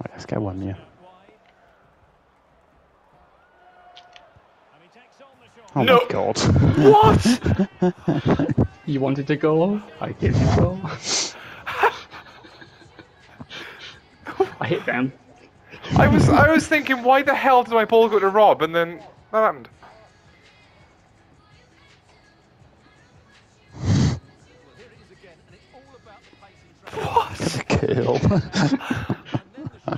Right, let's get one, yeah. Oh No. my god. What? You wanted to go? I give you go. I hit them. I was I was thinking, why the hell did my ball go to Rob? And then that happened. Kill.